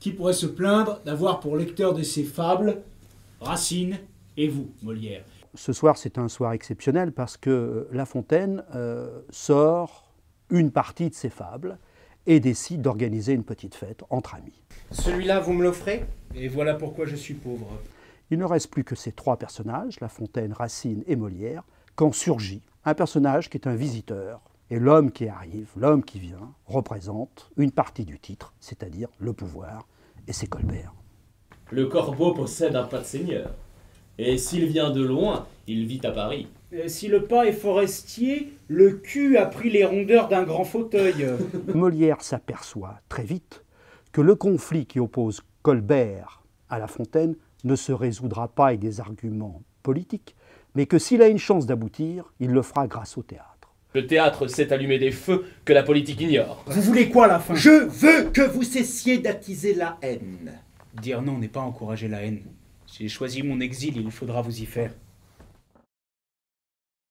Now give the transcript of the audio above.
Qui pourrait se plaindre d'avoir pour lecteur de ses fables Racine et vous, Molière Ce soir, c'est un soir exceptionnel parce que La Fontaine euh, sort une partie de ses fables et décide d'organiser une petite fête entre amis. Celui-là, vous me l'offrez? Et voilà pourquoi je suis pauvre. Il ne reste plus que ces trois personnages, La Fontaine, Racine et Molière, quand surgit un personnage qui est un visiteur. Et l'homme qui arrive, l'homme qui vient, représente une partie du titre, c'est-à-dire le pouvoir, et c'est Colbert. Le corbeau possède un pas de seigneur. Et s'il vient de loin, il vit à Paris. Euh, si le pas est forestier, le cul a pris les rondeurs d'un grand fauteuil. Molière s'aperçoit très vite que le conflit qui oppose Colbert à La Fontaine ne se résoudra pas avec des arguments politiques, mais que s'il a une chance d'aboutir, il le fera grâce au théâtre. Le théâtre sait allumer des feux que la politique ignore. Vous voulez quoi à la fin? Je veux que vous cessiez d'attiser la haine. Dire non n'est pas encourager la haine. J'ai choisi mon exil, il faudra vous y faire.